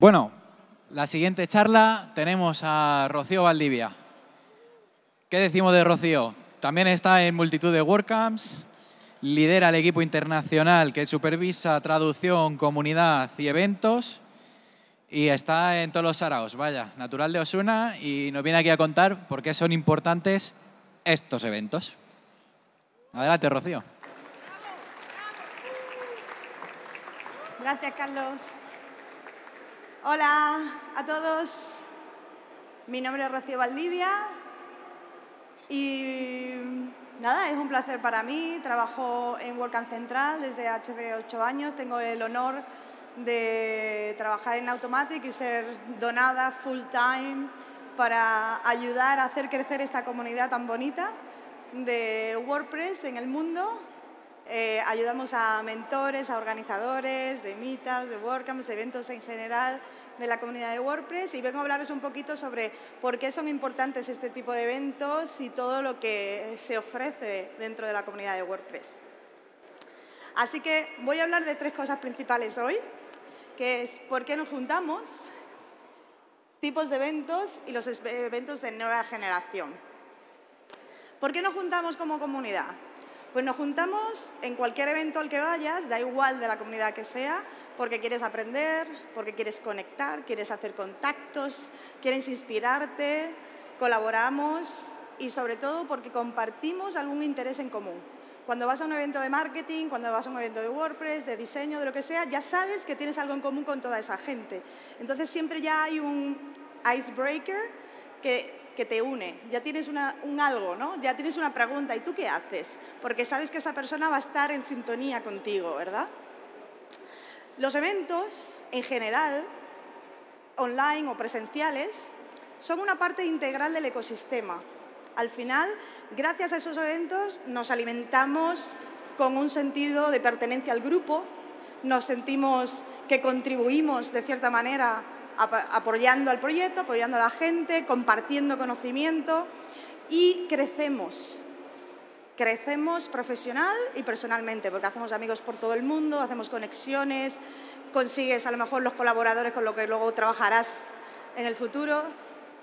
Bueno, la siguiente charla tenemos a Rocío Valdivia. ¿Qué decimos de Rocío? También está en multitud de WordCamps, lidera el equipo internacional que supervisa traducción, comunidad y eventos y está en todos los saraos, vaya, natural de Osuna y nos viene aquí a contar por qué son importantes estos eventos. Adelante, Rocío. Gracias, Carlos. Hola a todos. Mi nombre es Rocío Valdivia y nada, es un placer para mí. Trabajo en WordCamp Central desde hace ocho años. Tengo el honor de trabajar en Automatic y ser donada full time para ayudar a hacer crecer esta comunidad tan bonita de WordPress en el mundo. Eh, ayudamos a mentores, a organizadores de meetups, de WordCamps, eventos en general de la comunidad de WordPress y vengo a hablaros un poquito sobre por qué son importantes este tipo de eventos y todo lo que se ofrece dentro de la comunidad de WordPress. Así que voy a hablar de tres cosas principales hoy que es por qué nos juntamos, tipos de eventos y los eventos de nueva generación. ¿Por qué nos juntamos como comunidad? Pues nos juntamos en cualquier evento al que vayas, da igual de la comunidad que sea, porque quieres aprender, porque quieres conectar, quieres hacer contactos, quieres inspirarte, colaboramos y sobre todo porque compartimos algún interés en común. Cuando vas a un evento de marketing, cuando vas a un evento de WordPress, de diseño, de lo que sea, ya sabes que tienes algo en común con toda esa gente. Entonces siempre ya hay un icebreaker que, te une, ya tienes un algo, ¿no? Ya tienes una pregunta, ¿y tú qué haces? Porque sabes que esa persona va a estar en sintonía contigo, ¿verdad? Los eventos, en general, online o presenciales, son una parte integral del ecosistema. Al final, gracias a esos eventos, nos alimentamos con un sentido de pertenencia al grupo, nos sentimos que contribuimos de cierta manera apoyando al proyecto, apoyando a la gente, compartiendo conocimiento y crecemos. Crecemos profesional y personalmente, porque hacemos amigos por todo el mundo, hacemos conexiones, consigues a lo mejor los colaboradores con los que luego trabajarás en el futuro.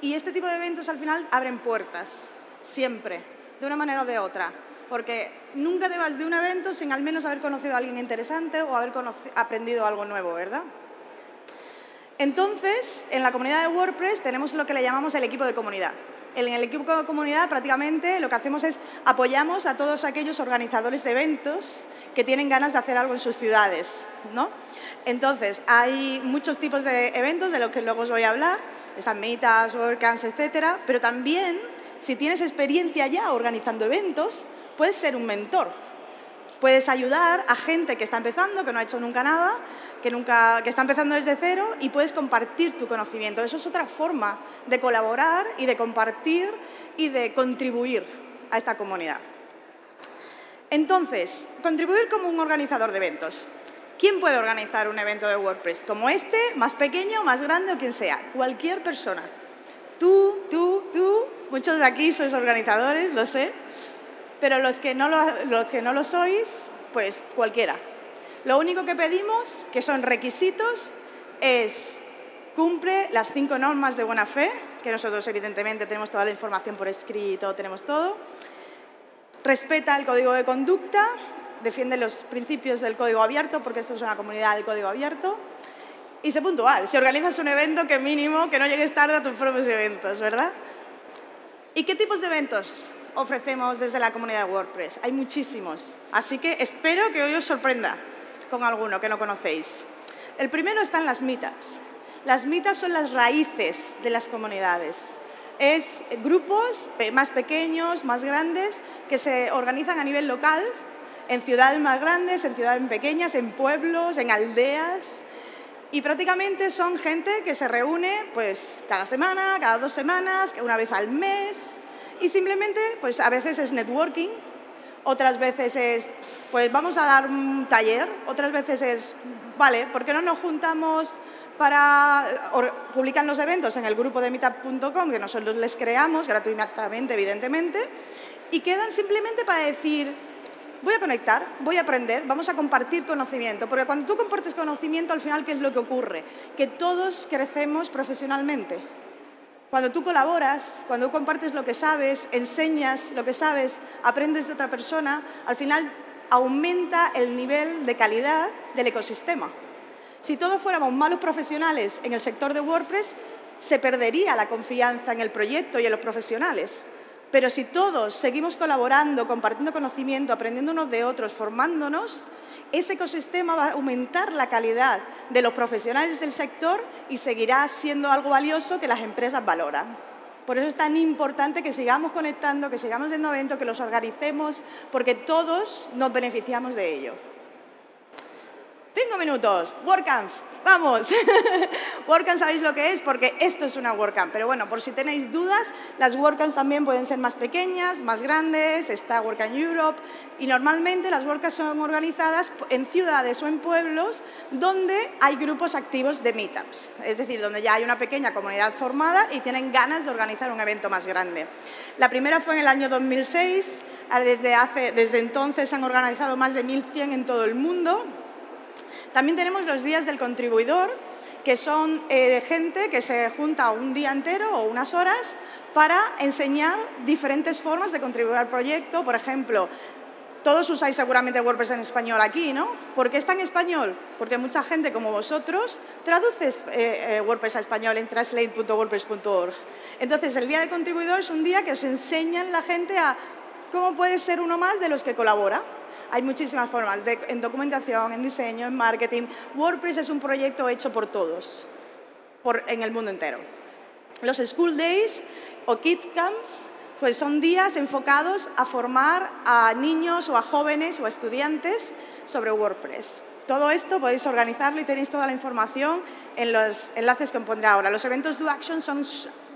Y este tipo de eventos al final abren puertas, siempre, de una manera o de otra. Porque nunca te vas de un evento sin al menos haber conocido a alguien interesante o haber aprendido algo nuevo, ¿verdad? Entonces, en la comunidad de WordPress tenemos lo que le llamamos el equipo de comunidad. En el equipo de comunidad prácticamente lo que hacemos es apoyamos a todos aquellos organizadores de eventos que tienen ganas de hacer algo en sus ciudades. ¿no? Entonces, hay muchos tipos de eventos de los que luego os voy a hablar, están meetups, WordCamps, etcétera, pero también si tienes experiencia ya organizando eventos, puedes ser un mentor. Puedes ayudar a gente que está empezando, que no ha hecho nunca nada, que, nunca, que está empezando desde cero y puedes compartir tu conocimiento. Eso es otra forma de colaborar y de compartir y de contribuir a esta comunidad. Entonces, contribuir como un organizador de eventos. ¿Quién puede organizar un evento de WordPress? Como este, más pequeño, más grande o quien sea. Cualquier persona. Tú, tú, tú, muchos de aquí sois organizadores, lo sé, pero los que no lo, los que no lo sois, pues cualquiera. Lo único que pedimos, que son requisitos, es cumple las cinco normas de buena fe, que nosotros evidentemente tenemos toda la información por escrito, tenemos todo, respeta el código de conducta, defiende los principios del código abierto, porque esto es una comunidad de código abierto, y sé puntual. Si organizas un evento, que mínimo que no llegues tarde a tus propios eventos, ¿verdad? ¿Y qué tipos de eventos ofrecemos desde la comunidad de WordPress? Hay muchísimos, así que espero que hoy os sorprenda con alguno que no conocéis. El primero están las meetups. Las meetups son las raíces de las comunidades. Es grupos más pequeños, más grandes, que se organizan a nivel local, en ciudades más grandes, en ciudades pequeñas, en pueblos, en aldeas, y prácticamente son gente que se reúne pues cada semana, cada dos semanas, una vez al mes y simplemente pues a veces es networking, otras veces es pues vamos a dar un taller, otras veces es vale, ¿por qué no nos juntamos para publican los eventos en el grupo de meetup.com que nosotros les creamos gratuitamente evidentemente y quedan simplemente para decir voy a conectar, voy a aprender, vamos a compartir conocimiento, porque cuando tú compartes conocimiento, al final, ¿qué es lo que ocurre? Que todos crecemos profesionalmente. Cuando tú colaboras, cuando compartes lo que sabes, enseñas lo que sabes, aprendes de otra persona, al final aumenta el nivel de calidad del ecosistema. Si todos fuéramos malos profesionales en el sector de WordPress, se perdería la confianza en el proyecto y en los profesionales. Pero si todos seguimos colaborando, compartiendo conocimiento, aprendiendo unos de otros, formándonos, ese ecosistema va a aumentar la calidad de los profesionales del sector y seguirá siendo algo valioso que las empresas valoran. Por eso es tan importante que sigamos conectando, que sigamos en eventos, que los organicemos, porque todos nos beneficiamos de ello. Cinco minutos, WordCamps, vamos. WordCamps sabéis lo que es porque esto es una WordCamp, pero bueno, por si tenéis dudas, las WordCamps también pueden ser más pequeñas, más grandes, está WordCamp Europe. Y normalmente las WordCamps son organizadas en ciudades o en pueblos donde hay grupos activos de meetups, es decir, donde ya hay una pequeña comunidad formada y tienen ganas de organizar un evento más grande. La primera fue en el año 2006, desde, hace, desde entonces han organizado más de 1.100 en todo el mundo también tenemos los días del contribuidor, que son eh, gente que se junta un día entero o unas horas para enseñar diferentes formas de contribuir al proyecto. Por ejemplo, todos usáis seguramente WordPress en español aquí, ¿no? ¿Por qué está en español? Porque mucha gente como vosotros traduce eh, eh, WordPress a español en translate.wordpress.org. Entonces, el día de contribuidor es un día que os enseñan la gente a cómo puede ser uno más de los que colabora. Hay muchísimas formas, en documentación, en diseño, en marketing. WordPress es un proyecto hecho por todos, por, en el mundo entero. Los School Days o Kid Camps pues son días enfocados a formar a niños o a jóvenes o a estudiantes sobre WordPress. Todo esto podéis organizarlo y tenéis toda la información en los enlaces que os pondré ahora. Los eventos Do Action son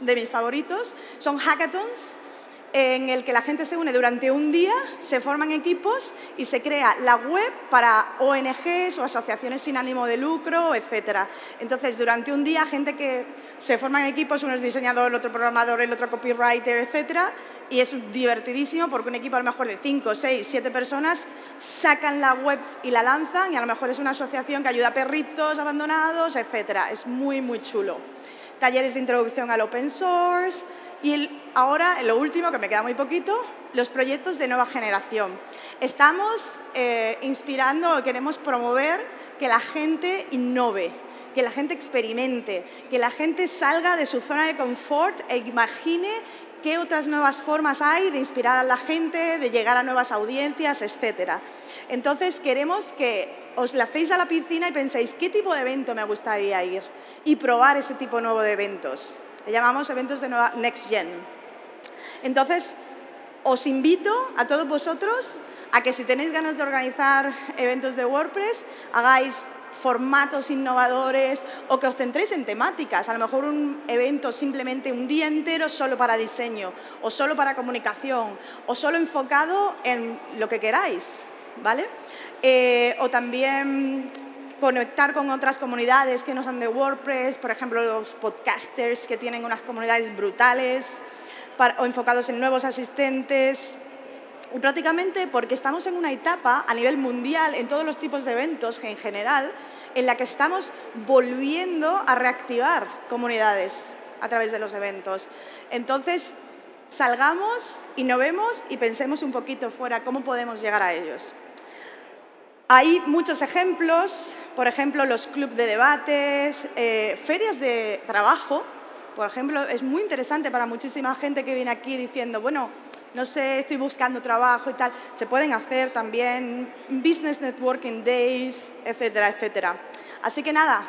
de mis favoritos, son hackathons en el que la gente se une durante un día, se forman equipos y se crea la web para ONGs o asociaciones sin ánimo de lucro, etc. Entonces, durante un día, gente que se forma en equipos, uno es diseñador, el otro programador, el otro copywriter, etc. Y es divertidísimo porque un equipo a lo mejor de 5, 6, 7 personas sacan la web y la lanzan y a lo mejor es una asociación que ayuda a perritos abandonados, etc. Es muy, muy chulo. Talleres de introducción al open source, y ahora, lo último, que me queda muy poquito, los proyectos de nueva generación. Estamos eh, inspirando, queremos promover que la gente innove, que la gente experimente, que la gente salga de su zona de confort e imagine qué otras nuevas formas hay de inspirar a la gente, de llegar a nuevas audiencias, etc. Entonces, queremos que os lacéis a la piscina y penséis, ¿qué tipo de evento me gustaría ir? Y probar ese tipo nuevo de eventos. Le llamamos eventos de nueva Next Gen. Entonces, os invito a todos vosotros a que si tenéis ganas de organizar eventos de WordPress, hagáis formatos innovadores o que os centréis en temáticas. A lo mejor un evento simplemente un día entero solo para diseño o solo para comunicación o solo enfocado en lo que queráis, ¿vale? Eh, o también conectar con otras comunidades que no son de WordPress, por ejemplo, los podcasters que tienen unas comunidades brutales, o enfocados en nuevos asistentes. Y prácticamente porque estamos en una etapa a nivel mundial, en todos los tipos de eventos en general, en la que estamos volviendo a reactivar comunidades a través de los eventos. Entonces, salgamos, innovemos y pensemos un poquito fuera cómo podemos llegar a ellos. Hay muchos ejemplos, por ejemplo, los clubes de debates, eh, ferias de trabajo. Por ejemplo, es muy interesante para muchísima gente que viene aquí diciendo, bueno, no sé, estoy buscando trabajo y tal. Se pueden hacer también business networking days, etcétera, etcétera. Así que nada,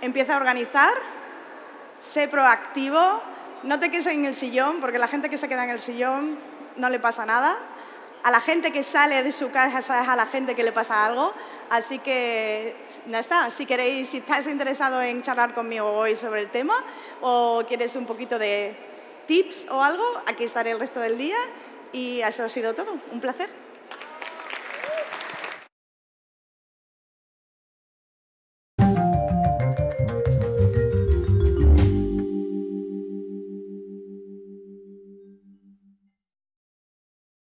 empieza a organizar, sé proactivo, no te quedes en el sillón, porque la gente que se queda en el sillón no le pasa nada a la gente que sale de su casa, a la gente que le pasa algo. Así que, ya está. Si queréis, si estás interesado en charlar conmigo hoy sobre el tema o quieres un poquito de tips o algo, aquí estaré el resto del día y eso ha sido todo. Un placer.